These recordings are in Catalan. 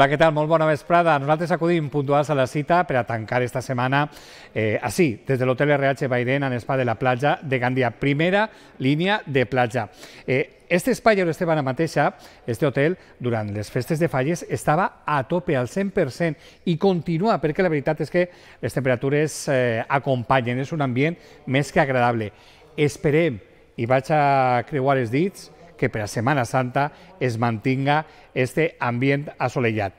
Hola, què tal? Molt bona vesprada. Nosaltres acudim puntuals a la cita per a tancar esta setmana eh, així, des de l'Hotel RH Bairén en Espa de la platja de Gandia. Primera línia de platja. Eh, este espai on estem ara mateixa, este hotel, durant les festes de falles, estava a tope, al 100%, i continua, perquè la veritat és que les temperatures eh, acompanyen, és un ambient més que agradable. Esperem, i vaig a creuar els dits, que per a Setmana Santa es mantinga este ambient assolellat.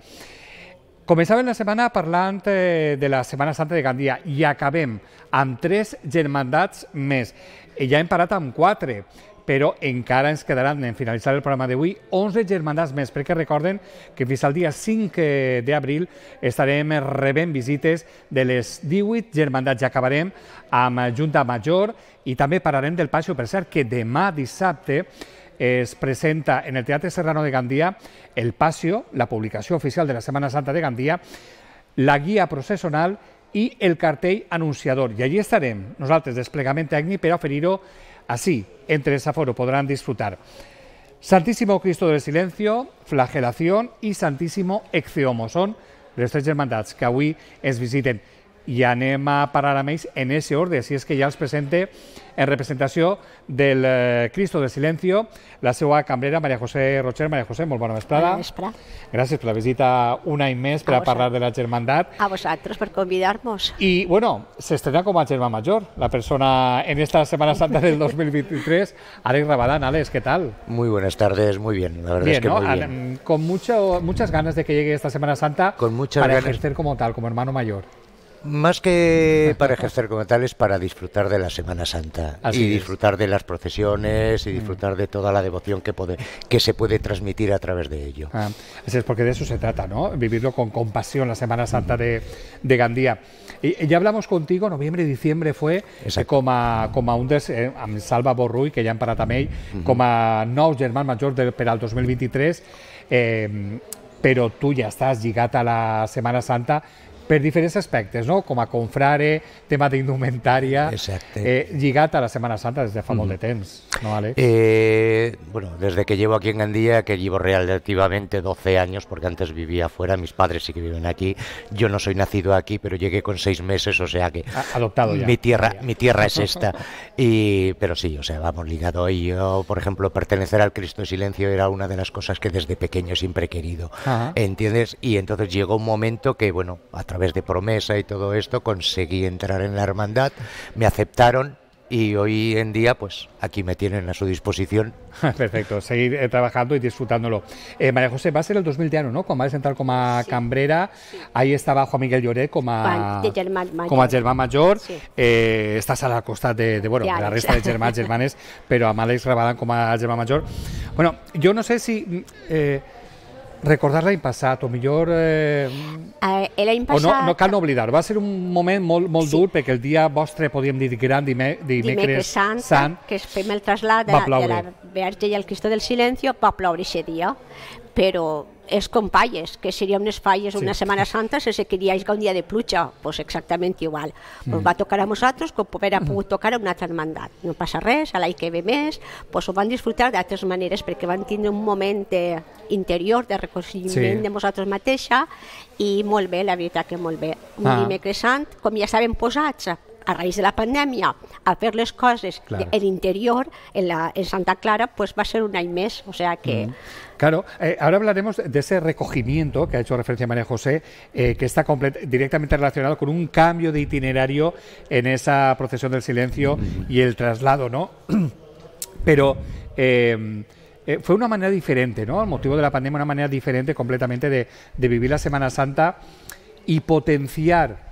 Començàvem la setmana parlant eh, de la Setmana Santa de Gandia i acabem amb tres germandats més. Ja hem parat amb quatre, però encara ens quedaran en finalitzar el programa d'avui 11 germandats més, perquè recorden que fins al dia 5 d'abril estarem rebent visites de les 18 germandats. Ja acabarem amb Junta Major i també parlarem del Passió. Per cert, que demà dissabte es presenta en el Teatre Serrano de Gandía el Pasio, la publicació oficial de la Setmana Santa de Gandía, la guia processional i el cartell anunciador. I allí estarem, nosaltres, desplegament tècnic, per oferir-ho així, entre el aforo, podran disfrutar. Santísimo Cristo del Silencio, Flagelación i Santísimo Exeomo. Són les tres germandats que avui es visiten i anem a parar amb ells en ese ordre, si és que ja els presente en representació del eh, Cristo del Silencio, la seva cambrera Maria José Rocher. Maria José, molt bona vesprada. Bona vesprada. Gràcies per la visita un any més per a, a parlar de la germandat. A vosaltres per convidar-nos. I, bueno, s'estrena com a germà major, la persona en esta Semana Santa del 2023, Alex Rabadán. Alex, ¿qué tal? Muy buenas tardes, muy bien, la verdad bien, es que ¿no? muy bien. Con mucho, muchas ganas de que llegue esta Semana Santa Con muchas para ganas. ejercer como tal, como hermano mayor. Más que para ejercer como tal es para disfrutar de la Semana Santa Así y es. disfrutar de las procesiones y disfrutar de toda la devoción que, puede, que se puede transmitir a través de ello. Ah, así es, porque de eso se trata, ¿no? Vivirlo con compasión la Semana Santa de, de Gandía. Y, ya hablamos contigo, noviembre y diciembre fue eh, Exacto. com a, com a un dels, eh, amb Salva Borrull, que ja hem parat amb ell, com a nou germà major de, per al 2023, eh, però tu ja estàs lligat a la Setmana Santa per diferents aspectes, no? com a confrare, tema d'indumentària, Exacte. eh, lligat a la Setmana Santa des de fa molt de temps, no, Àlex? Eh, bueno, desde que llevo aquí en Gandía, que llevo relativamente 12 años, porque antes vivía afuera, mis padres sí que viven aquí, yo no soy nacido aquí, pero llegué con seis meses, o sea que adoptado ya. mi tierra, Ya. mi tierra es esta. Y, pero sí, o sea, vamos ligado. Y yo, por ejemplo, pertenecer al Cristo Silencio era una de las cosas que desde pequeño siempre he querido. Ajá. ¿Entiendes? Y entonces llegó un momento que, bueno, a través de promesa y todo esto, conseguí entrar en la hermandad, me aceptaron y hoy en día, pues aquí me tienen a su disposición. Perfecto, seguir eh, trabajando y disfrutándolo. Eh, María José, va a ser el 2010, ¿no? Como vas a entrar como a cambrera, ahí estaba Juan Miguel Lloret como a, de com a germà major, Sí. eh, estàs al costat de, de, bueno, De de la resta de germans, germanes, però amb Àlex Rabadán com a germà major. Bueno, jo no sé si eh, recordar l'any passat, o millor... Eh, Eh, L'any o passat... no, no cal no oblidar, va ser un moment molt, molt Sí. dur perquè el dia vostre, podríem dir, gran dime, dimecres, Dimecres Sant, sant que es fem el trasllat de de la Verge i el Cristo del Silencio, va ploure aquest dia, però és com falles, que seria unes falles Sí. una Setmana Santa se queria un dia de pluja, pues exactament igual. Pues Mm. va tocar a nosaltres com haver pogut tocar a una altra hermandat. No passa res, a l'any que ve més, pues ho van disfrutar d'altres maneres perquè van tindre un moment de, interior de reconciliament Sí. de nosaltres mateixa i molt bé, la veritat que molt bé. Un Ah. dimecres sant, com ja estàvem posats a, a raïs de la pandèmia a fer les coses Claro. en l'interior, en, la, en Santa Clara, pues va ser un any més, o sea que... Mm. Claro, eh, ahora hablaremos de ese recogimiento que ha hecho referencia María José, eh, que está directamente relacionado con un cambio de itinerario en esa procesión del silencio y el traslado, ¿no? Pero eh, eh, fue una manera diferente, ¿no? El motivo de la pandemia, una manera diferente completamente de, de vivir la Semana Santa y potenciar,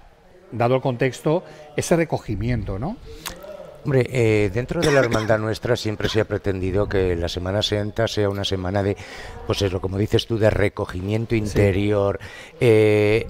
dado el contexto, ese recogimiento, ¿no? Hombre, eh, dentro de la hermandad nuestra siempre se ha pretendido que la Semana Santa sea una semana de, pues eso, como dices tú, de recogimiento interior. Eh,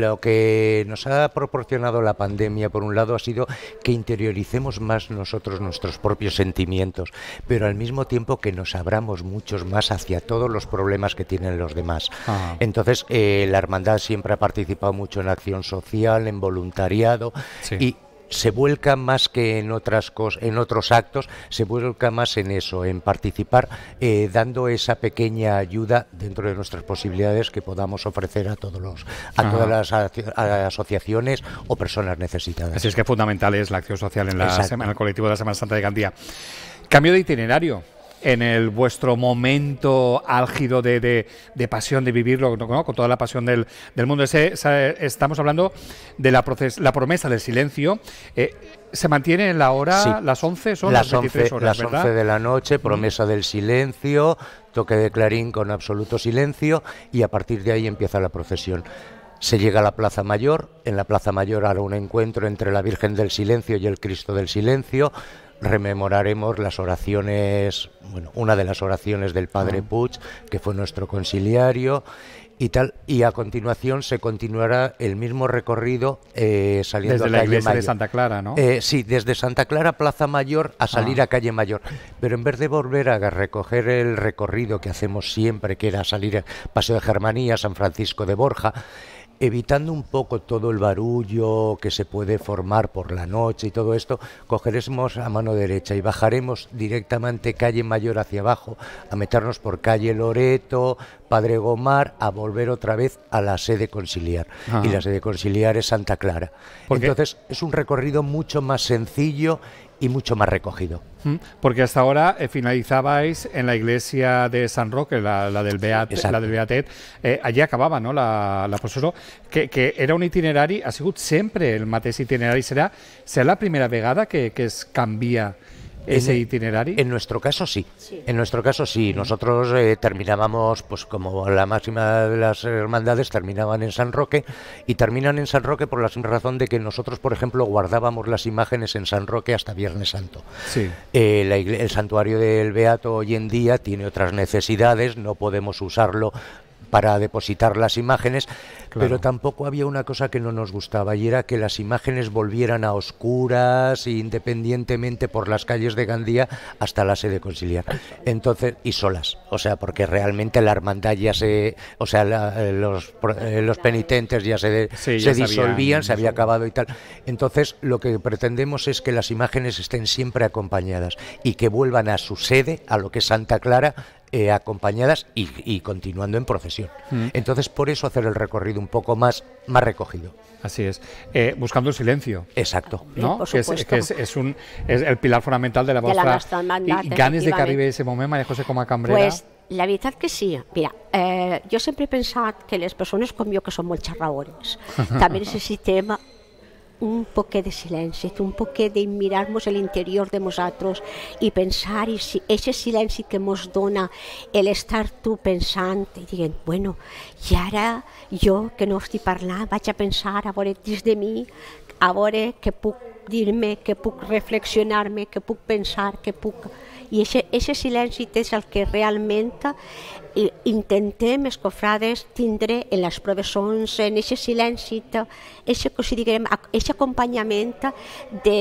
lo que nos ha proporcionado la pandemia, por un lado, ha sido que interioricemos más nosotros nuestros propios sentimientos, pero al mismo tiempo que nos abramos muchos más hacia todos los problemas que tienen los demás. Ajá. Entonces, eh, la hermandad siempre ha participado mucho en acción social, en voluntariado Sí. y se vuelca más que en otras cosas, en otros actos, se vuelca más en eso, en participar, eh, dando esa pequeña ayuda dentro de nuestras posibilidades que podamos ofrecer a todos los, a Ajá. todas las aso- a- asociaciones o personas necesitadas. Así es que fundamental es la acción social en, la Exacto. sema- en el colectivo de la Semana Santa de Gandía. Cambio de itinerario. En el vuestro momento álgido de, de- de pasión, de vivirlo ¿no? con toda la pasión del, del mundo. Ese- estamos hablando de la, proces- la promesa del silencio. Eh, ¿Se mantiene en la hora, Sí. las 11? Son las las 23 11, horas, las ¿verdad? 11 de la noche, promesa del silencio, toque de clarín con absoluto silencio y a partir de ahí empieza la procesión. Se llega a la Plaza Mayor, en la Plaza Mayor hará un encuentro entre la Virgen del Silencio y el Cristo del Silencio. Rememoraremos las oraciones, bueno, una de las oraciones del Padre Puig, que fue nuestro conciliario, y tal. Y a continuación se continuará el mismo recorrido eh, saliendo Desde a la calle iglesia de. Santa Clara, ¿no? Eh, sí, desde Santa Clara, Plaza Mayor, a salir Ah. a Calle Mayor. Pero en vez de volver a recoger el recorrido que hacemos siempre, que era salir a Paseo de Germanía, San Francisco de Borja, evitando un poco todo el barullo que se puede formar por la noche y todo esto, cogeremos a mano derecha y bajaremos directamente calle Mayor hacia abajo, a meternos por calle Loreto, Padre Gomar, a volver otra vez a la sede conciliar. Ah. Y la sede conciliar es Santa Clara. Entonces es un recorrido mucho más sencillo y mucho más recogido. Mm, Porque hasta ahora eh, finalizabais en la iglesia de San Roque, la, la del, Beat, la del Beatet, eh, allí acababa no? la, la processó, que, que era un itinerari, ha sigut sempre el mateix itinerari, serà, serà la primera vegada que, que es canvia ese En- itinerari? En nuestro caso sí. Sí. En nuestro caso sí. Nosotros eh, terminábamos, pues como la máxima de las hermandades, terminaban en San Roque y terminan en San Roque por la simple razón de que nosotros, por ejemplo, guardábamos las imágenes en San Roque hasta Viernes Santo. Sí. Eh, la el santuario del Beato hoy en día tiene otras necesidades, no podemos usarlo para depositar las imágenes, Claro. pero tampoco había una cosa que no nos gustaba y era que las imágenes volvieran a oscuras, independientemente por las calles de Gandía hasta la sede conciliar. Entonces, y solas, o sea, porque realmente la hermandad ya se, o sea, la- eh, los, eh, los penitentes ya se, Sí, se ya disolvían, se había acabado y tal. Entonces, lo que pretendemos es que las imágenes estén siempre acompañadas y que vuelvan a su sede, a lo que es Santa Clara, eh, acompañadas y, y continuando en procesión. Mm. Entonces, por eso hacer el recorrido un poco más, más recogido. Así es. Eh, buscando el silencio. Exacto. No? por que es, supuesto. que es, és un, és el pilar fonamental de la I, i ganes de arribi ese moment, Maria José, com a cambrera. Pues, la veritat que sí. Mira, eh, jo sempre he pensat que les persones com jo, que som molt xerraores, també necessitem un poquet de silenci, un poquet de mirar-nos a l'interior de nosaltres i pensar, i aquest silenci que ens dona el estar tu pensant i dient, bueno, i ara jo que no estic parlant vaig a pensar, a veure dins de mi, a veure què puc dir-me, què puc reflexionar-me, què puc pensar, què puc... I aquest silenci és el que realment intentem, els cofrades, tindre en les professons, en aquest silenci, aquest acompanyament de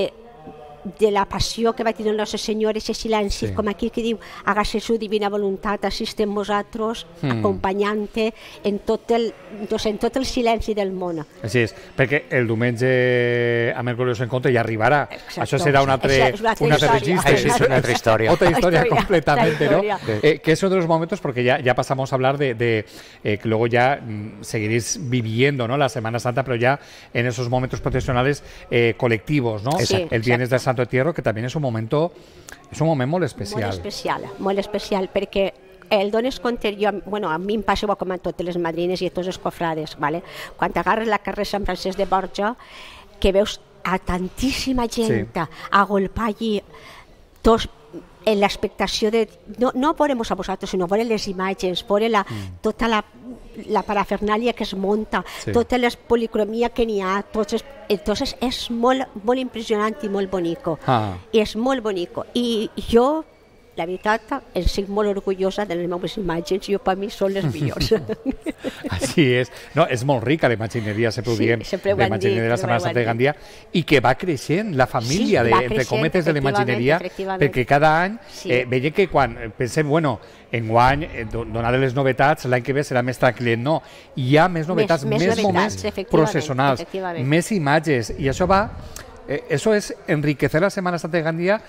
de la passió que va tenir el nostre Senyor, aquest silenci, Sí. com aquí que diu, hágase su divina voluntat, assistem vosaltres, Mm. acompanyant-te en, tot el, doncs, en tot el silenci del món. Així és, perquè el diumenge amb el Gloriós Encontre ja arribarà. Exacto. Això serà un altre, és un altre història. registre. Això és una altra historia. Otra completamente, otra ¿no? Eh, que es otro de los momentos, porque ya, ya pasamos a hablar de, de, eh, que luego ya mm, seguiréis viviendo ¿no? la Semana Santa, pero ya en esos momentos profesionales eh, colectivos, ¿no? Sí, el Viernes exacto. del Santo Entierro, que también es un momento, es un moment molt Molt especial. especial, molt especial, perquè el dones compte, jo, bueno, a mi em passa igual com a totes les madrines i a tots els cofrades, vale? quan t'agarres la carrer Sant Francesc de Borja, que veus a tantíssima gent Sí. agolpar allí tots en l'expectació de... No, no veurem a vosaltres, sinó veure les imatges, veure la, mm. tota la, la parafernàlia que es munta, sí. tota la policromia que n'hi ha, tots els, entonces és molt, molt impressionant i molt bonico. Ah. I és molt bonico. I jo la veritat, estic molt orgullosa de les meves imatges, jo per mi són les millors. Així és. No, és molt rica la imagineria, sempre ho diem, sí, la imagineria de la Setmana Santa de Gandia, i que va creixent la família, sí, de, creixent, entre cometes, de la imagineria, perquè cada any sí. eh, veiem que quan pensem, bueno, en guany, eh, donades les novetats, l'any que ve serà més tranquil·let. No, hi ha més novetats, més, més, més moments processionals, més imatges, i això va eh, eso es enriquecer la Semana Santa de Gandía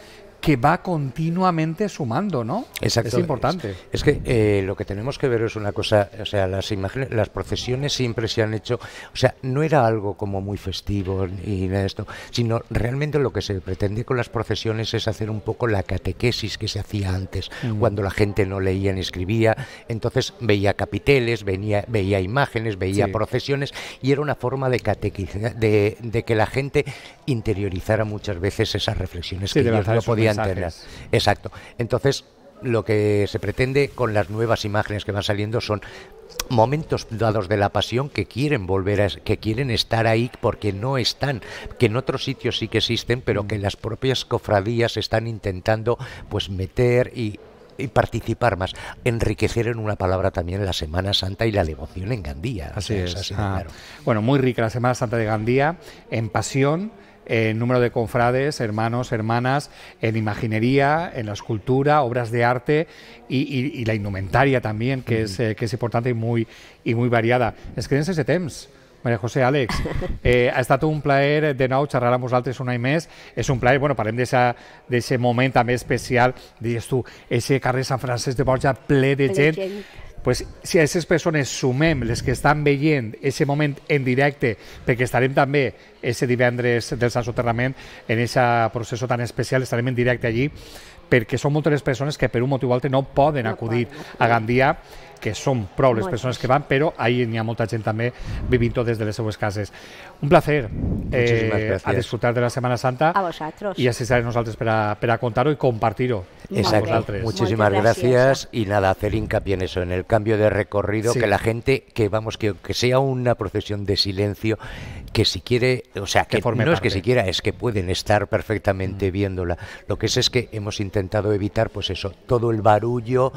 que va continuamente sumando, ¿no? Exacto. Es importante. Es, que eh, lo que tenemos que ver es una cosa, o sea, las imágenes, las procesiones siempre se han hecho, o sea, no era algo como muy festivo y nada de esto, sino realmente lo que se pretende con las procesiones es hacer un poco la catequesis que se hacía antes, mm. cuando la gente no leía ni escribía, entonces veía capiteles, venía, veía imágenes, veía procesiones y era una forma de catequizar, de, de, que la gente interiorizara muchas veces esas reflexiones que ellos no podían Exacto. Entonces, lo que se pretende con las nuevas imágenes que van saliendo son momentos dados de la pasión que quieren volver a que quieren estar ahí porque no están que en otros sitios sí que existen pero mm. que las propias cofradías están intentando pues meter y, participar más, enriquecer en una palabra también la Semana Santa y la devoción en Gandía. Así es. Ah. Bueno, muy rica la Semana Santa de Gandía, en pasión, en número de confrades, hermanos, hermanas, en imaginería, en la escultura, obras de arte y, la indumentaria también, que, es, eh, que es importante y muy, y muy variada. Es que en ese temps. Maria José, Àlex, eh, ha estat un plaer de nou xerrar amb vosaltres un any més. És un plaer, bueno, parlem d'aquest moment també especial, dius tu, ese carrer Sant Francesc de Borja ple de gent. De gent pues, si a aquestes persones sumem les que estan veient aquest moment en directe, perquè estarem també aquest divendres del Sant Soterrament en aquest procés tan especial, estarem en directe allí, perquè són moltes les persones que per un motiu o altre no poden acudir a Gandia que són prou les persones que van, però ahir n'hi ha molta gent també vivint des de les seues cases. Un placer eh, a disfrutar de la Semana Santa a vosaltres. i així serem nosaltres per a, per a contar-ho i compartir-ho. Exacto. Muchísimas gracias y nada, hacer hincapié en eso, en el cambio de recorrido, sí. que la gente, que vamos, que, que sea una procesión de silencio, que si quiere, o sea, que, que no parte. es que si quiera, es que pueden estar perfectamente mm. viéndola. Lo que es es que hemos intentado evitar, pues eso, todo el barullo,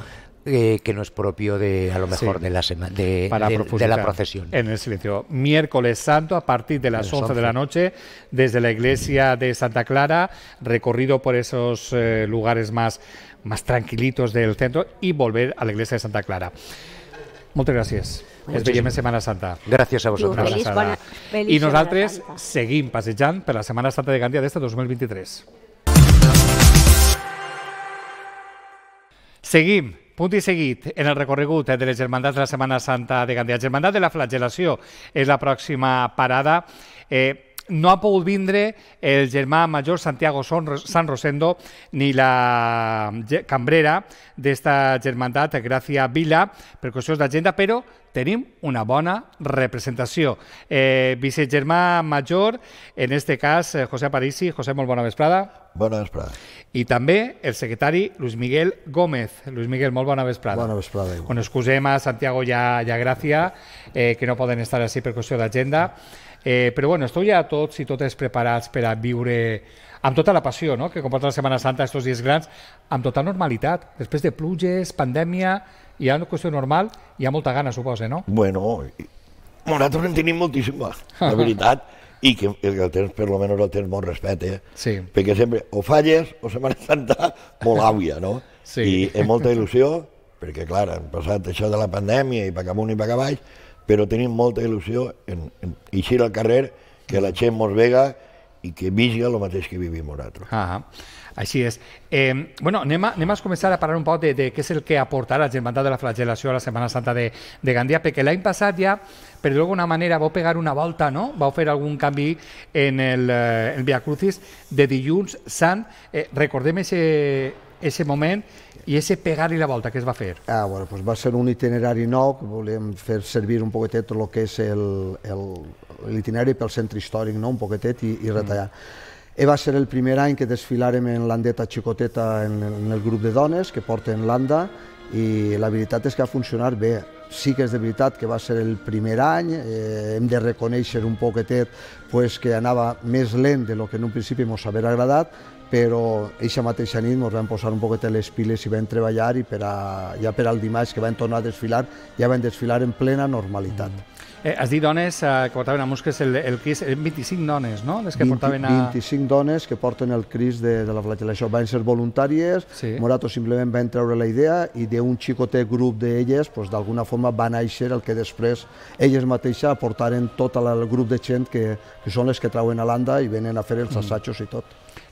eh, que no es propio de a lo mejor sí, de la sema, de, de, de, la procesión. En el silencio. Miércoles Santo a partir de las 11 de la noche desde la iglesia de Santa Clara, recorrido por esos eh, lugares más, más tranquilitos del centro y volver a la iglesia de Santa Clara. Moltes gràcies. Es en Setmana Santa. Gràcies a vosaltres. Feliç, bona, feliç I nosaltres seguim passejant per la Setmana Santa de Gandia d'este 2023. Seguim Punt i seguit en el recorregut de les Germandats de la Setmana Santa de Gandia. Germandat de la Flagelació és la pròxima parada. Eh, no ha pogut vindre el germà major Santiago San Rosendo ni la cambrera d'esta germandat, Gràcia Vila, per qüestions d'agenda, però tenim una bona representació. Eh, vicegermà major, en este cas, eh, José Parisi. José, molt bona vesprada. Bona vesprada. I també el secretari Luis Miguel Gómez. Luis Miguel, molt bona vesprada. Bona vesprada. Igual. Bueno, excusem a Santiago i a, i a Gràcia, eh, que no poden estar així per qüestió d'agenda. Eh, però bueno, esteu ja tots i totes preparats per a viure amb tota la passió no? que comporta la Setmana Santa, aquests dies grans, amb tota normalitat. Després de pluges, pandèmia, hi ha una qüestió normal, hi ha molta gana, suposa, no? Bueno, nosaltres en tenim moltíssima, la veritat, i que el tens, per lo menos el tens molt respecte, eh? sí. perquè sempre o falles o Setmana Santa molt àvia, no? Sí. I és molta il·lusió, perquè clar, han passat això de la pandèmia i per amunt i per avall, però tenim molta il·lusió en, en eixir al carrer, que la gent mos vega i que visca el mateix que vivim nosaltres. Ah, així és. Eh, bueno, anem a, anem a començar a parlar un poc de, de què és el que aportarà la Germandat de la Flagelació a la Setmana Santa de, de Gandia, perquè l'any passat ja, per d'alguna manera, vau pegar una volta, no? Vau fer algun canvi en el, eh, el Via Crucis de dilluns sant. Eh, recordem ese, ese moment i ese pegar-li la volta que es va fer? Ah, bueno, pues va ser un itinerari nou que volíem fer servir un poquetet tot el que és l'itinerari pel centre històric, no? un poquetet i, i retallar. Mm. E va ser el primer any que desfilarem en l'andeta xicoteta en, en el grup de dones que porten l'anda i la veritat és que ha funcionat bé. Sí que és de veritat que va ser el primer any, eh, hem de reconèixer un poquetet pues, que anava més lent de lo que en un principi ens haver agradat, però eixa mateixa nit ens vam posar un poquet les piles i vam treballar i per a, ja per al dimarts que vam tornar a desfilar, ja vam desfilar en plena normalitat. Mm. Eh, has dit dones eh, que portaven a Musques el, el Cris, 25 dones, no?, les que 20, portaven a... 25 dones que porten el Cris de, de la flagel·lació. Van ser voluntàries, Sí. Morato simplement va treure la idea i d'un xicotet grup d'elles, pues, d'alguna forma va néixer el que després elles mateixes aportaren tot el grup de gent que, que són les que trauen a l'anda i venen a fer els assajos i tot.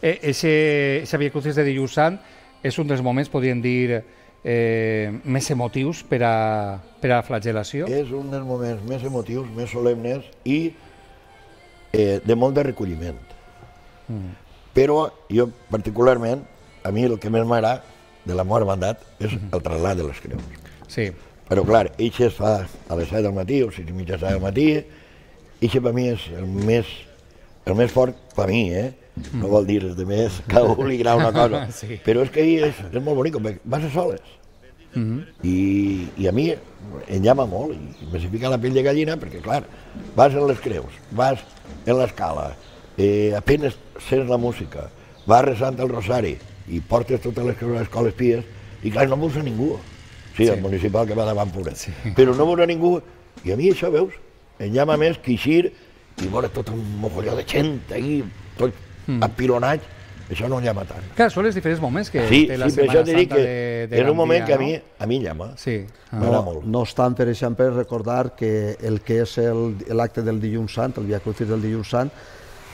Eh, ese, ese Via Crucis de dilluns sant és un dels moments, podríem dir, eh, més emotius per a, per a la flagel·lació. És un dels moments més emotius, més solemnes i eh, de molt de recolliment. Mm. Però jo, particularment, a mi el que més m'agrada de la meva hermandat és el trasllat de les creus. Sí. Però, clar, eixe es fa a les 7 del matí o 6 i mitja 7 del matí, eixe per mi és el més, el més fort per mi, eh? No vol dir res de més, cada un li agrada una cosa. Sí. Però és que ahir és, és molt bonic, vas a soles. I, I a mi em llama molt, i me s'hi fica la pell de gallina, perquè, clar, vas en les creus, vas en l'escala, eh, apenas sents la música, vas resant el rosari i portes totes les creus a les escoles pies, i clar, no veus a ningú. Sí, sí. el municipal que va davant pobret. Sí. Però no veus a ningú, i a mi això, veus, em llama més que eixir i veure tot un mogolló de gent ahí, tot mm. apilonat, això no llama tant. Clar, són els diferents moments que Sí, té la sí, Setmana Santa que de, de és un moment Gandia, que a mi, no? a mi llama. Sí. Ah. No, molt. no obstant, per exemple, recordar que el que és el- l'acte del dilluns sant, el Via Crucis del dilluns sant,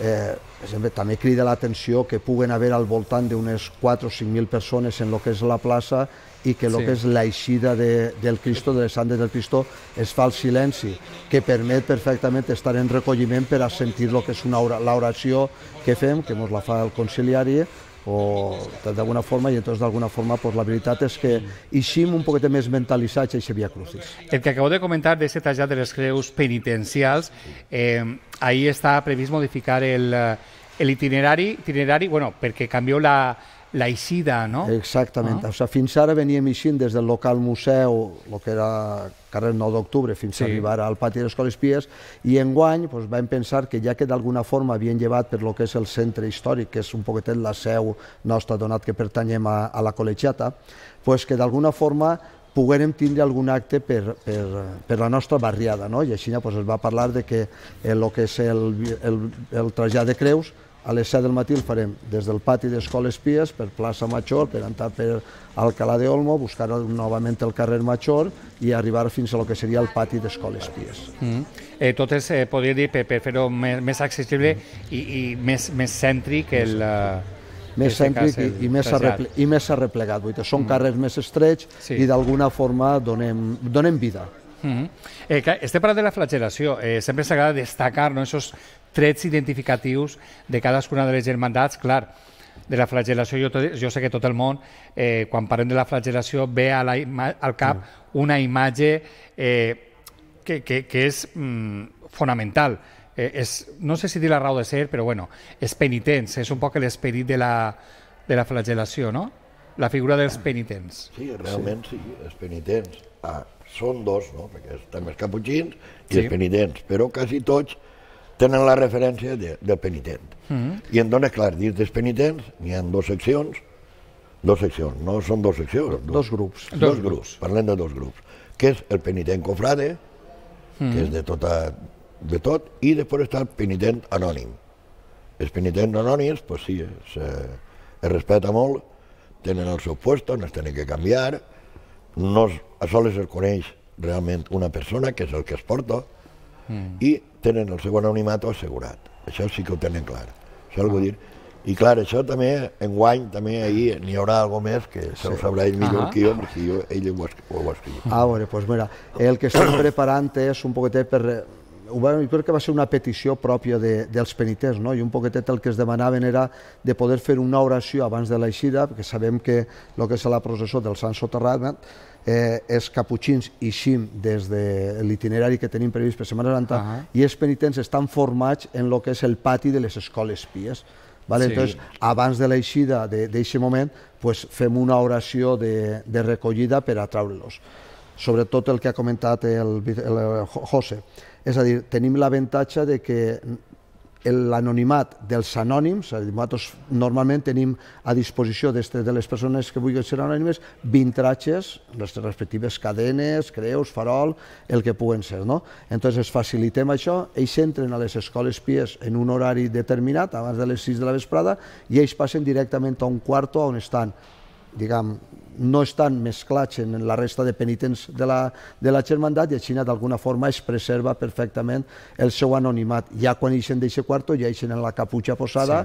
eh, per exemple, també crida l'atenció que puguen haver al voltant d'unes 4 o 5.000 persones en el que és la plaça i que el Sí. que és l'eixida de, del Cristo, de les Sandes del Cristo, es fa el silenci, que permet perfectament estar en recolliment per a sentir el que és una ora- l'oració que fem, que ens la fa el conciliari, o d'alguna forma, i entonces d'alguna forma pues, la veritat és que eixim un poquet més mentalitzats a aquest Via Crucis. El que acabo de comentar de ese trasllat de les creus penitencials, eh, ahí està previst modificar el, eh, el itinerari, itinerari bueno, perquè canvió la, la eixida, no? Exactament. Ah. O sigui, fins ara veníem eixint des del local museu, el que era carrer 9 d'octubre, fins Sí. a arribar al pati de les Escoles Pies, i enguany doncs, vam pensar que ja que d'alguna forma havien llevat per lo que és el centre històric, que és un poquetet la seu nostra, donat que pertanyem a, a la col·legiata, doncs que d'alguna forma poguérem tindre algun acte per, per, per la nostra barriada, no? I així doncs, es va parlar de que el que és el, el, el trasllat de creus a les 7 del matí el farem des del pati d'Escoles Pies per plaça Major, per entrar per Alcalá de Olmo, buscar novament el carrer Major i arribar fins a lo que seria el pati d'Escoles Pies. Mm. Eh, tot és, eh, podria dir, per, per fer-ho més, més accessible i, i més, més cèntric el... eh, Més este cèntric i, i, més arreple, i més arreplegat. Vull dir, són carrers més estrets Sí. i d'alguna forma donem, donem vida. Mm -hmm. eh, clar, estem parlant de la flagel·lació. Eh, sempre s'agrada destacar no, esos trets identificatius de cadascuna de les germandats. Clar, de la flagel·lació, jo, tot, jo sé que tot el món, eh, quan parlem de la flagel·lació, ve a la, al cap una imatge eh, que, que, que és mm, fonamental. Eh, és, no sé si dir la raó de ser, però bueno, és penitents, és un poc l'esperit de la, de la flagel·lació, no? La figura dels penitents. Sí, realment sí, els penitents. Ah, són dos, no? perquè estan els caputxins i Sí. els penitents, però quasi tots tenen la referència de, del penitent. Mm -hmm. I entonces, clar, dins dels penitents n'hi ha dues seccions, dos seccions, no són dos seccions, Dos grups. Dos, Dos dos grups, parlem de dos grups, que és el penitent cofrade, que és de, tota, de tot, i després està el penitent anònim. Els penitents anònims, pues sí, es, eh, es respecta molt, tenen el seu puesto, no es tenen que canviar, no es, a soles es coneix realment una persona, que és el que es porta, mm. i tenen el seu anonimat assegurat. Això sí que ho tenen clar. Això ah. dir. I clar, això també, enguany, també ahir n'hi haurà alguna més que se ho sabrà ell millor Ah. que jo, perquè jo, ell ho, ho ha escrit. A veure, doncs mira, el que estem preparant és un poquetet per... Ho va, jo crec que va ser una petició pròpia de, dels penitents, no? i un poquetet el que es demanaven era de poder fer una oració abans de l'eixida, perquè sabem que el que és la processó del Sant Soterrat, eh, els caputxins eixim des de l'itinerari que tenim previst per Setmana Santa, Ahà. i els penitents estan formats en el que és el pati de les escoles pies. Vale? Sí. Entonces, abans de l'eixida d'aquest moment, pues, fem una oració de, de recollida per atraure-los. Sobretot el que ha comentat el, el, el José. És a dir, tenim l'avantatge de que l'anonimat dels anònims, nosaltres normalment tenim a disposició de les persones que vulguin ser anònimes 20 tratges, les respectives cadenes, creus, farol, el que puguen ser. No? Entonces facilitem això, ells entren a les escoles pies en un horari determinat, abans de les 6 de la vesprada, i ells passen directament a un quarto on estan diguem, no estan mesclats en la resta de penitents de la, de la germandat i així d'alguna forma es preserva perfectament el seu anonimat. Ja quan eixen d'aquest quarto ja eixen en la caputxa posada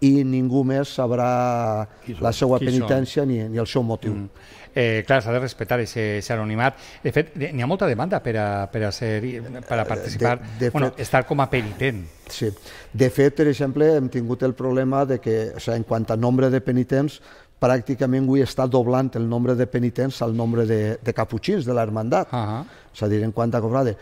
sí. i ningú més sabrà la seva penitència ni, ni el seu motiu. Mm. Eh, clar, s'ha de respectar aquest anonimat. De fet, n'hi ha molta demanda per a, per a, ser, per a participar, Eh, de bueno, fet- estar com a penitent. Sí. De fet, per exemple, hem tingut el problema de que, o sigui, en quant a nombre de penitents, pràcticament avui està doblant el nombre de penitents al nombre de, de caputxins de l'hermandat. Ahà. És a dir, en quant a cobrade.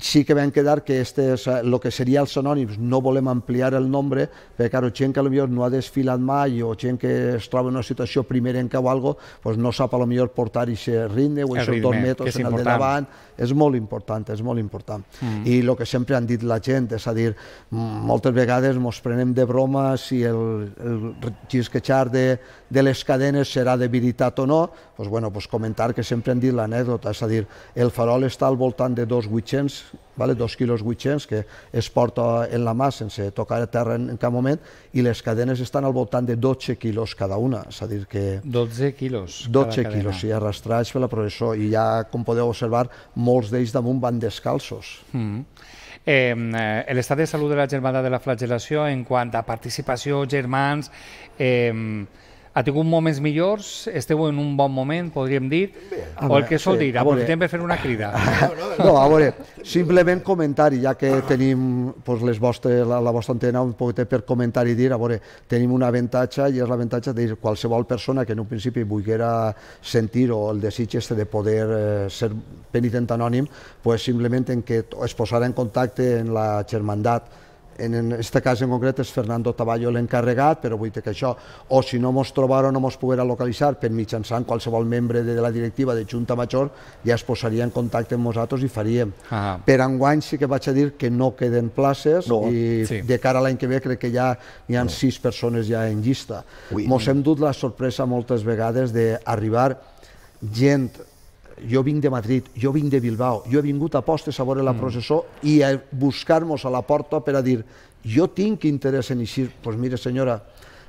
Sí que vam quedar que este, o sea, lo que seria els anònims no volem ampliar el nombre, perquè claro, gent que potser no ha desfilat mai o gent que es troba en una situació primerenca o algo, pues no sap a lo millor portar aquest ritme o El aquests dos metres és en el de davant, és molt important, és molt important. Mm. I el que sempre han dit la gent, és a dir, moltes vegades ens prenem de broma si el, el xisquejar de, de les cadenes serà de veritat o no, doncs, bueno, doncs comentar que sempre han dit l'anècdota, és a dir, el farol està al voltant de 2.800, vale? 2 quilos 800, que es porta en la mà sense tocar a terra en, en cap moment, i les cadenes estan al voltant de 12 quilos cada una, és a dir, que 12 quilos. 12 cada quilos, sí, arrastrats per la processó, i ja, com podeu observar, molts d'ells damunt van descalços. Mm. Eh, eh, L'estat de salut de la germana de la flagelació en quant a participació, germans, eh, ha tingut moments millors? Esteu en un bon moment, podríem dir? A o el que sol sí, dir, aprofitem per fer una crida. No, a veure, simplement comentari, ja que tenim pues, les vostres, la, la vostra antena un poquet per comentar i dir, a veure, tenim un avantatge i és l'avantatge de dir qualsevol persona que en un principi volguera sentir o el desig este de poder eh, ser penitent anònim, pues, simplement en que es posarà en contacte en la germandat en aquest cas en concret és Fernando Taballo l'encarregat, però vull dir que això, o si no mos trobara o no mos poguera localitzar per mitjançant qualsevol membre de la directiva de Junta Major, ja es posaria en contacte amb nosaltres i faríem. Ah. Per enguany sí que vaig a dir que no queden places No. i Sí. de cara a l'any que ve crec que ja hi ha sis persones ja en llista. Ui. Mos hem dut la sorpresa moltes vegades d'arribar gent jo vinc de Madrid, jo vinc de Bilbao, jo he vingut a postes a veure la processó i a buscar-nos a la porta per a dir jo tinc interès en eixir. Doncs pues mire senyora,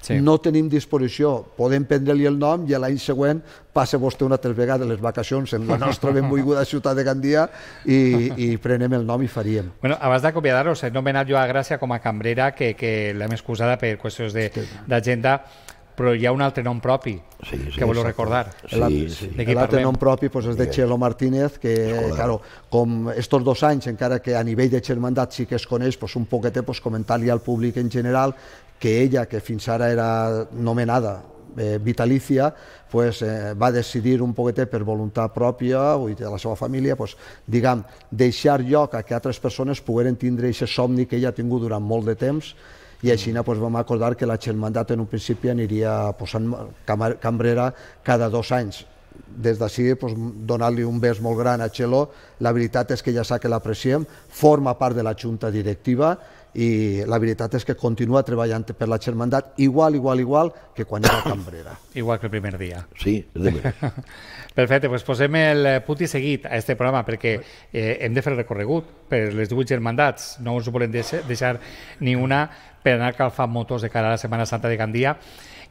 Sí. sí. no tenim disposició, podem prendre-li el nom i l'any següent passa vostè una altra vegada les vacacions en la nostra benvolguda ciutat de Gandia i, i prenem el nom i faríem. Bueno, abans d'acomiadar-vos, he nomenat jo a Gràcia com a cambrera, que, que l'hem excusada per qüestions de- d'agenda, però hi ha un altre nom propi Sí, sí, que voleu recordar. Sí, El- sí. L'altre nom propi pues, és de Chelo Martínez, que, claro, com estos dos anys, encara que a nivell de germandat sí que es coneix, pues, un poquetet pues, comentar-li al públic en general que ella, que fins ara era nomenada eh, vitalicia, pues, eh, va decidir un poquetet per voluntat pròpia i de la seva família, pues, diguem, deixar lloc a que altres persones pogueren tindre aquest somni que ella ha tingut durant molt de temps i així pues, vam acordar que la germandat en un principi aniria posant cambrera cada dos anys. Des d'ací pues, donar-li un bes molt gran a Xeló, la veritat és que ja sap que l'apreciem, forma part de la junta directiva i la veritat és que continua treballant per la germandat igual, igual, igual que quan era cambrera. Igual que el primer dia. Sí, és de. Perfecte, doncs posem el punt i seguit a este programa perquè eh, hem de fer el recorregut per les 18 germandats, no us volem deixar, ni una per anar calfant motors de cara a la Setmana Santa de Gandia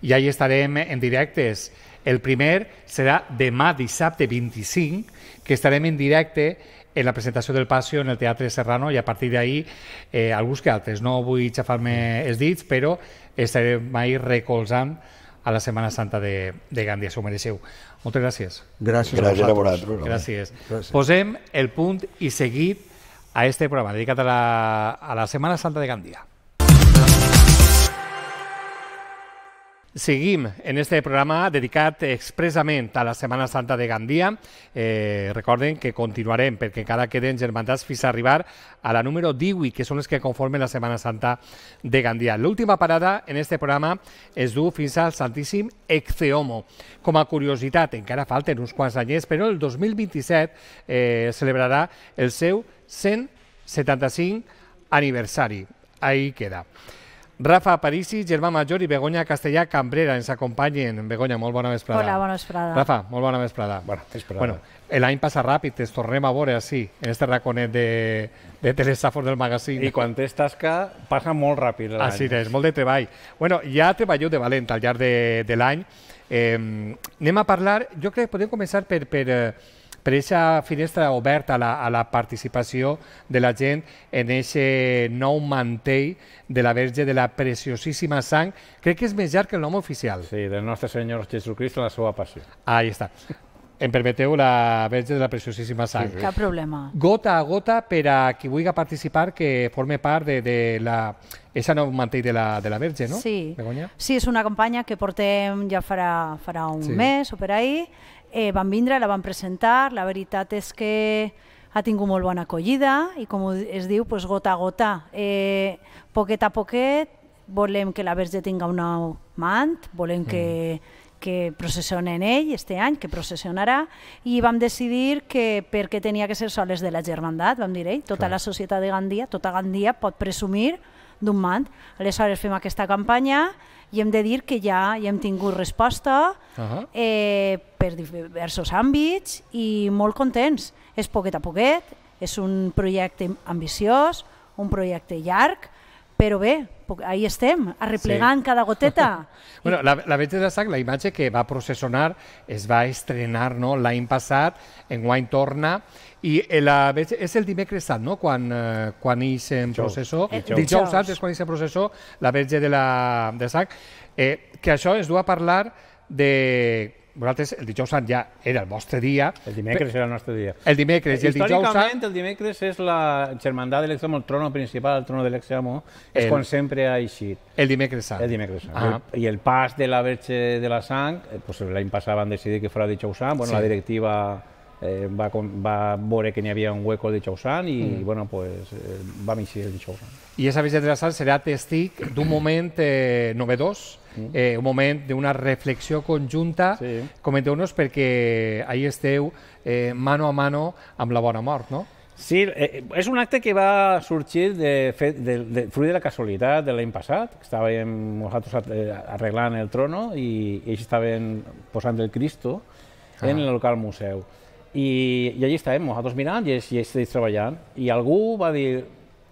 i ahí estarem en directes. El primer serà demà dissabte 25, que estarem en directe en la presentació del Passió en el Teatre Serrano i a partir d'ahí eh, alguns que altres. No vull xafar-me els dits, però estarem ahí recolzant a la Setmana Santa de, de Gandia, s'ho mereixeu. Moltes gràcies. Gràcies, Gràcies a a vosaltres. vosaltres. home. Gràcies. Gràcies. Posem el punt i seguit a este programa dedicat a la, a la Setmana Santa de Gandia. Seguim en este programa dedicat expressament a la Setmana Santa de Gandia. Eh, recorden que continuarem perquè encara queden germandats fins a arribar a la número 18, que són les que conformen la Setmana Santa de Gandia. L'última parada en este programa es du fins al Santíssim Ecceomo. Com a curiositat, encara falten uns quants anyers, però el 2027 eh, celebrarà el seu 175 aniversari. Ahí queda. Rafa Parisi, germà major i Begoña Castellà Cambrera ens acompanyen. Begoña, molt bona vesprada. Hola, bona vesprada. Rafa, molt bona vesprada. Bueno, vesprada. bueno l'any passa ràpid, ens tornem a veure així, en este raconet de, de telesàfors del magazín. I quan tens tasca, passa molt ràpid l'any. Així és, molt de treball. Bueno, ja treballeu de valent al llarg de, de l'any. Eh, anem a parlar, jo crec que podem començar per, per, eh, per aquesta finestra oberta a la, a la participació de la gent en aquest nou mantell de la Verge de la Preciosíssima Sang. Crec que és més llarg que el nom oficial. Sí, del nostre Senyor Jesucrist en la seva passió. Ahí està. Em permeteu la Verge de la Preciosíssima Sang. Sí, sí. Cap problema. Gota a gota per a qui vulgui participar que forme part de, de la Esa nou mantell de la, de la Verge, no? Sí. Begoña? sí, és una campanya que portem ja farà, farà un Sí. mes o per ahir. Eh, van vindre, la van presentar, la veritat és que ha tingut molt bona acollida i com es diu, pues, gota a gota. Eh, poquet a poquet volem que la Verge tinga un nou mant, volem que, que processionen ell este any, que processionarà, i vam decidir que perquè tenia que ser soles de la germandat, vam dir ell, tota la societat de Gandia, tota Gandia pot presumir d'un mant. Aleshores fem aquesta campanya i hem de dir que ja, ja hem tingut resposta Ahà. eh, per diversos àmbits i molt contents. És poquet a poquet, és un projecte ambiciós, un projecte llarg, però bé, ahí estem, arreplegant cada goteta. Bueno, la, la Verge de la Sang, la imatge que va processionar, es va estrenar no, l'any passat, en guany torna, i eh, la Verge, és el dimecres sant, no?, quan, eh, quan ix en processó. Eh, Dijous. dijous. sant és quan ix en processó la Verge de la de Sang. Eh, que això es du a parlar de... Vosaltres, el dijous sant ja era el vostre dia. El dimecres era el nostre dia. El dimecres i el dijous sant... el dimecres és la germandat de l'Examo, el trono principal, el trono de l'Examo, és El- quan sempre ha eixit. El dimecres sant. El dimecres. Ah. Ah. I el pas de la Verge de la Sang, eh, pues, l'any passat van decidir que fora dijous sant, bueno, Sí. la directiva eh, va, va veure que n'hi havia un hueco el dijous sant i, mm. bueno, pues, eh, vam eixir el dijous sant. I aquesta Verge de la Sang serà testig d'un moment eh, novedós, eh, un moment d'una reflexió conjunta. Sí. Comenteu-nos perquè ahí esteu eh, mano a mano amb la bona mort, no? Sí, eh, és un acte que va sorgir de, fet, de, de, fruit de la casualitat de l'any passat, estàvem nosaltres eh, arreglant el trono i, i ells estaven posant el Cristo en el local museu. I, i allí estàvem nosaltres mirant i ells, i ells treballant. I algú va dir,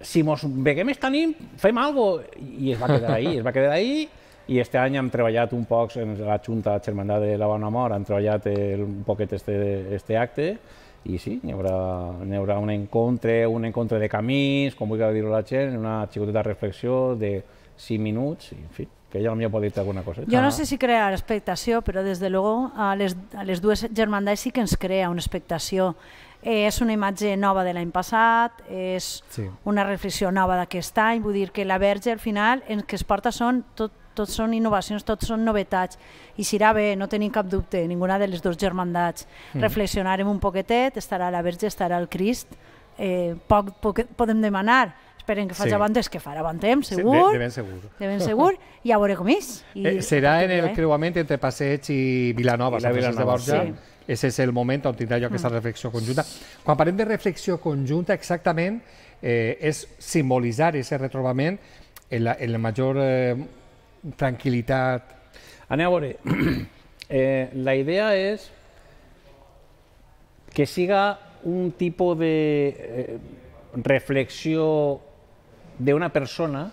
si mos veguem esta nit, fem algo I es va quedar ahí, es va quedar ahí i este any hem treballat un poc en la Junta Germandat de la Bona Mort, hem treballat el, un poquet este, este acte i sí, n'hi haurà, n'hi haurà un encontre, un encontre de camins, com vulgui dir la gent, una xicoteta reflexió de 5 minuts, i, en fi, que ella potser pot dir alguna cosa. Jo no sé si crea expectació, però des de luego a les, a les dues germandats sí que ens crea una expectació. Eh, és una imatge nova de l'any passat, és Sí. una reflexió nova d'aquest any, vull dir que la Verge al final el que es porta són tot, tot són innovacions, tot són novetats i serà bé, no tenim cap dubte, ninguna de les dues germandats. Mm. Reflexionarem un poquetet, estarà la Verge, estarà el Crist, eh, poc, poc podem demanar, esperen que faci Sí. abans que farà bon temps, De, segur, de ben segur. de ben segur, i a veure com és. I Eh, serà en el eh? creuament entre Passeig i Vilanova, I la Francesc de Vilanova, Borja. sí. Ese és el moment on tindrà lloc aquesta reflexió conjunta. Quan parlem de reflexió conjunta, exactament eh, és simbolitzar aquest retrobament en la, en la major eh, tranquil·litat. Aneu a veure, eh, la idea és que siga un tipus de eh, reflexió d'una persona,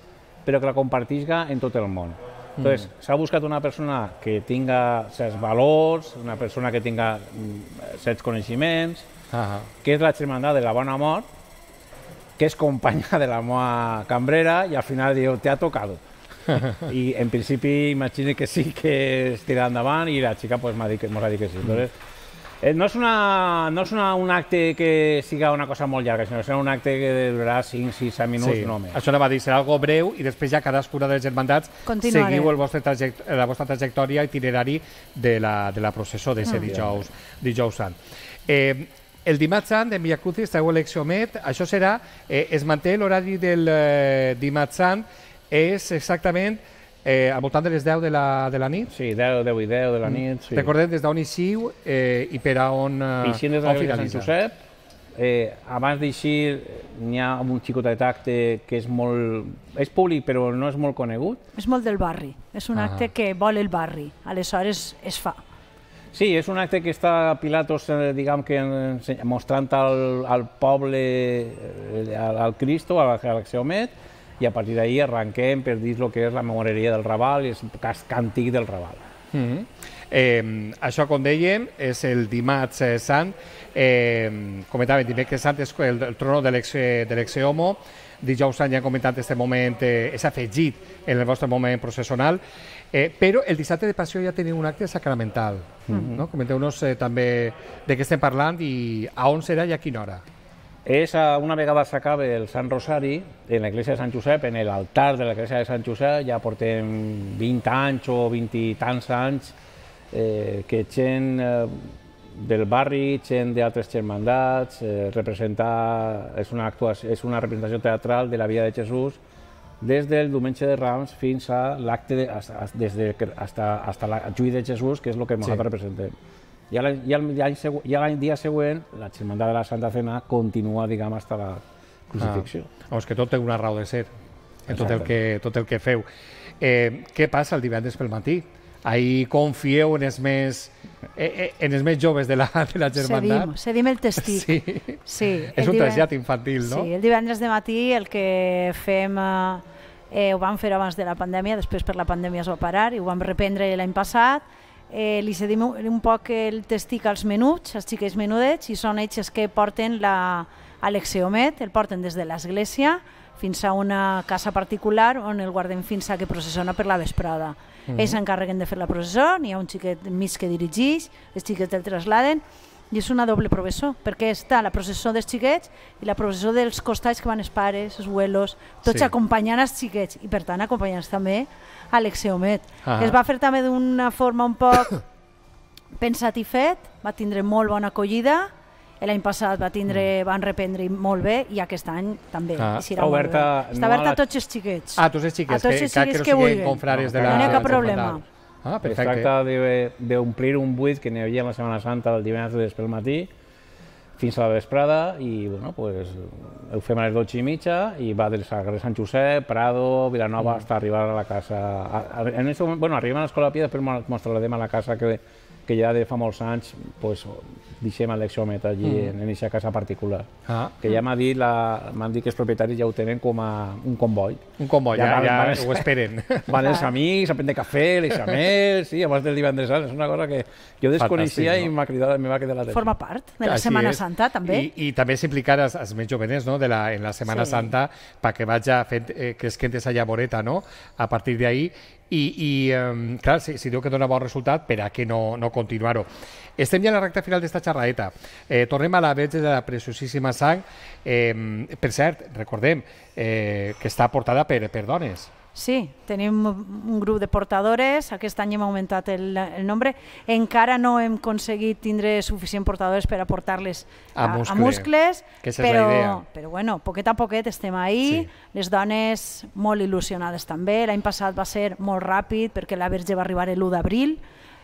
però que la compartisca en tot el món. Entonces, s'ha buscat una persona que tinga certs valors, una persona que tinga mm, certs coneixements, Ah, que és la germandat de la bona mort, que és companya de la meva cambrera i al final diu, te ha tocado. I en principi imagino que sí que es tirarà endavant i la xica pues, m'ha dit, mos ha dit que sí. Entonces, Eh, no és, una, no és una, un acte que siga una cosa molt llarga, sinó que serà un acte que durarà 5-6 minuts Sí, només. això anava a dir, serà algo breu i després ja cadascuna de les germandats Continuaré. seguiu el vostre traject, la vostra trajectòria itinerari de la, de la processó de ser dijous, dijous sant. Eh, el dimarts sant, en Via Crucis, treu l'Exiomet, això serà, eh, es manté l'horari del eh, dimarts sant, és exactament eh, al voltant de les 10 de la, de la nit. Sí, 10, 10 i 10 de la nit. Sí. Recordem des d'on eixiu eh, i per a on, eh, Eixint des de on de finalitza. Sant Josep, eh, abans d'eixir n'hi ha un xicotet acte que és molt... és públic però no és molt conegut. És molt del barri, és un Ah. acte que vol el barri, aleshores es fa. Sí, és un acte que està Pilatos, eh, diguem que mostrant al, al poble, eh, al, al Cristo, a l'Axiomet, i a partir d'ahir arrenquem per dir el que és la memoreria del Raval i el cas càntic del Raval. Mm -hmm. eh, això, com dèiem, és el dimarts eh, sant. Eh, comentàvem, dimecres sant és el, el trono de l'ex- de l'exeomo. Dijous sant ja hem comentat este moment, eh, és afegit en el vostre moment processional. Eh, però el dissabte de passió ja teniu un acte sacramental. Mm -hmm. no? Comenteu-nos eh, també de què estem parlant i a on serà i a quina hora. És una vegada s'acaba el Sant Rosari, en l'església de Sant Josep, en l'altar de l'església de Sant Josep, ja portem 20 anys o 20 i tants anys eh, que gent eh, del barri, gent d'altres germandats, eh, representar, és una, actuació, és una representació teatral de la vida de Jesús des del diumenge de Rams fins a l'acte, de, des de, hasta, hasta la de Jesús, que és el que nosaltres representem. I l'any- següent- i l'any dia següent, la Germandat de la Santa Cena continua, diguem, fins a la crucifixió. Ah, vamos, que tot té una raó de ser, en tot el, que, tot el que feu. Eh, què passa el divendres pel matí? Ahir confieu en els més, eh, eh, en els més joves de la, de la germandat? Cedim, cedim el testic. Sí. sí És el un trasllat infantil, no? Sí, el divendres de matí el que fem, eh, eh, ho vam fer abans de la pandèmia, després per la pandèmia es va parar i ho vam reprendre l'any passat. Eh, li cedim un, poc el testic als menuts, als xiquets menudets, i són ells els que porten la, a l'exeomet, el porten des de l'església fins a una casa particular on el guardem fins a que processiona per la vesprada. Ells s'encarreguen de fer la processó, n'hi ha un xiquet mig que dirigeix, els xiquets el trasladen, i és una doble processó, perquè està la processó dels xiquets i la processó dels costats que van els pares, els abuelos, tots Sí. acompanyant els xiquets, i per tant acompanyant també a l'exeomet. Ah. Es va fer també d'una forma un poc pensat i fet, va tindre molt bona acollida, l'any passat va tindre, van reprendre molt bé i aquest any també. Ah. Està oberta. Està no a oberta la- a tots els xiquets. Ah, tots els xiquets, A tots que, els que, xiquets que siguin vulguin. confrares de No, la no hi ha cap la problema. germandat. Ah, Es perfecte. tracta de- d'omplir un buit que n'hi havia la Setmana Santa del divendres pel matí fins a la vesprada i bueno, pues, ho fem a les 12 i mitja i va del carrer Sant Josep, Prado, Vilanova, mm. fins arribar a la casa. A, a, en aquest moment, bueno, arribem a l'Escola Pia, després mos mos trasladem a la casa que, que ja de fa molts anys pues, deixem el Lexiomet allí mm. en aquesta casa particular. Ah, Que ja m'ha dit, la- m'han dit que els propietaris ja ho tenen com a un comboi. un comboi, ja, Ja ja, van- van- ho esperen. Van els amics a prendre cafè, les xamels, sí, abans del divendres sant. És una cosa que jo desconeixia Fantàstic, i no? m'ha cridat, me va quedar l'atenció. Forma part de la Així Setmana és. Santa també. I, i també s'implicar els, els més jovenets no? de la, en la Setmana Sí. Santa perquè vaja fent, eh, cresquent esa llavoreta no? a partir d'ahir i, i eh, clar, si, si diu que dona bon resultat, per a què no, no continuar-ho? Estem ja a la recta final d'esta xerradeta. Eh, tornem a la Verge de la Preciosíssima Sang. Eh, per cert, recordem eh, que està portada per, per dones. Sí, tenim un grup de portadores, aquest any hem augmentat el, el nombre, encara no hem aconseguit tindre suficient portadores per aportar-les A a, muscle, a muscles, que és la però, idea. però bueno, poquet a poquet estem ahí, Sí. les dones molt il·lusionades també, l'any passat va ser molt ràpid perquè la Verge va arribar l'1 d'abril,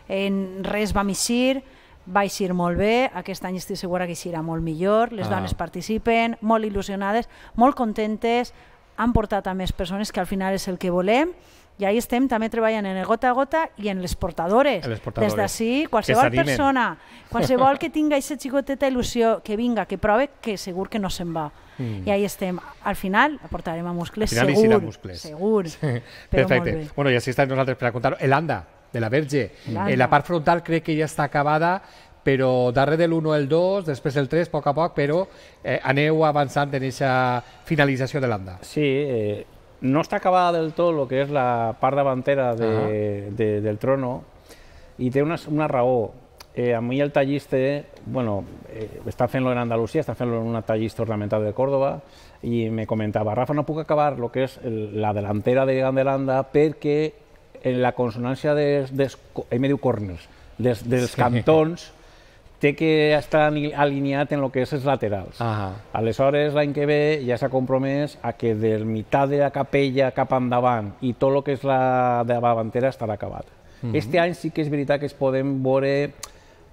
en res vam eixir, va eixir molt bé, aquest any estic segura que eixirà molt millor, les Ah. dones participen, molt il·lusionades, molt contentes, han portat a més persones que al final és el que volem i ahí estem també treballant en el gota a gota i en les portadores. En les portadores. Des d'ací, qualsevol persona, qualsevol que tinga aquesta xicoteta il·lusió, que vinga, que prove, que segur que no se'n va. Mm. I ahí estem. Al final la portarem a muscles, Al final segur. muscles. Segur. Però Perfecte. molt bé. Bueno, i així estem nosaltres per a contar-ho. L'anda de la Verge. Eh, la part frontal crec que ja està acabada, però darrere de l'1 el 2, després el 3, a poc a poc, però eh, aneu avançant en aquesta finalització de l'anda. Sí, eh, no està acabada del tot el que és la part davantera de, de, del trono i té una, una raó. eh, a mi el tallista, bueno, eh, està fent-lo en Andalusia, està fent-lo en una tallista ornamental de Córdoba, i me comentava, Rafa, no puc acabar el que és el, la delantera de Gandelanda perquè en la consonància des, ell me diu corners, des, dels sí. cantons té que estar alineat en el que és els laterals. Ah Aleshores, l'any que ve ja s'ha compromès a que del meitat de la capella cap endavant i tot el que és la de la davantera estarà acabat. Mm -hmm. Este any sí que és veritat que es podem veure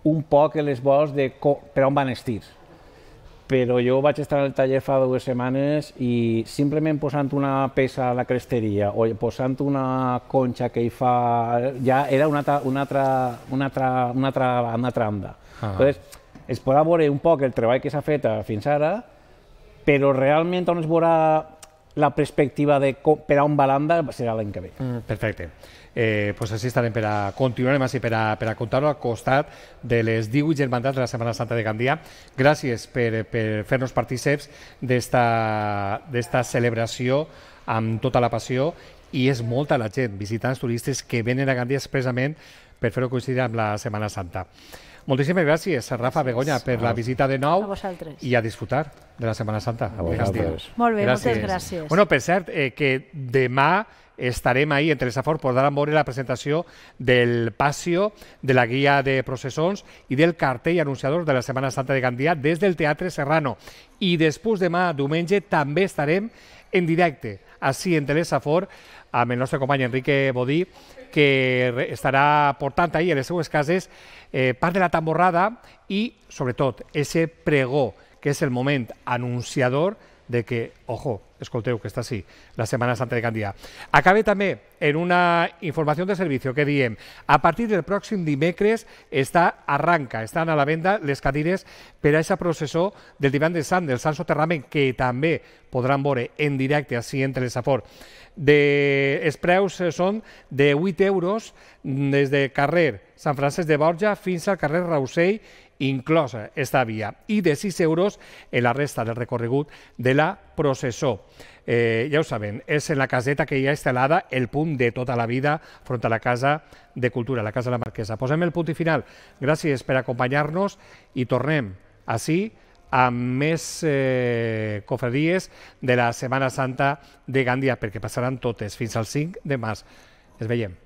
un poc les vols de per on van estirs. Però jo vaig estar al taller fa dues setmanes i simplement posant una peça a la cresteria o posant una conxa que hi fa... ja era una altra, una altra, una altra, una altra, una altra banda. Ah. Entonces, es podrà veure un poc el treball que s'ha fet fins ara, però realment on es veurà la perspectiva de com, per a on va l'anda serà l'any que ve. Mm, perfecte. Eh, pues així estarem per a, continuarem així per a, per a comptar-ho al costat de les 18 germandats de la Setmana Santa de Gandia. Gràcies per, per fer-nos partíceps d'esta celebració amb tota la passió i és molta la gent, visitants turistes que venen a Gandia expressament per fer-ho coincidir amb la Setmana Santa. Moltíssimes gràcies, Rafa Begoña, per la visita de nou i a disfrutar de la Setmana Santa. A vosaltres. Molt bé, gràcies. moltes gràcies. Bueno, per cert, eh, que demà estarem ahí entre Safor, podran veure la presentació del Pasio, de la guia de processons i del cartell anunciador de la Setmana Santa de Gandia des del Teatre Serrano. I després demà, diumenge, també estarem en directe, així en Telesafor, amb el nostre company Enrique Bodí, que estarà portant ahir a les seues cases eh, part de la tamborrada i, sobretot, ese pregó, que és el moment anunciador de que, ojo, escolteu, que està així, la Setmana Santa de Gandia. Acabe també en una informació de servicio que diem, a partir del pròxim dimecres està, arranca, estan a la venda les cadires per a aquesta processó del Divan de Sant, del Sant Soterrament, que també podran veure en directe així entre les Safor. De, els preus eh, són de 8 euros des de carrer Sant Francesc de Borja fins al carrer Rausell, inclosa esta via, i de 6 euros en la resta del recorregut de la processó. Eh, ja ho saben, és en la caseta que hi ha instal·lada el punt de tota la vida front a la Casa de Cultura, la Casa de la Marquesa. Posem el punt i final. Gràcies per acompanyar-nos i tornem així amb més eh, cofradies de la Setmana Santa de Gandia, perquè passaran totes fins al 5 de març. Es veiem.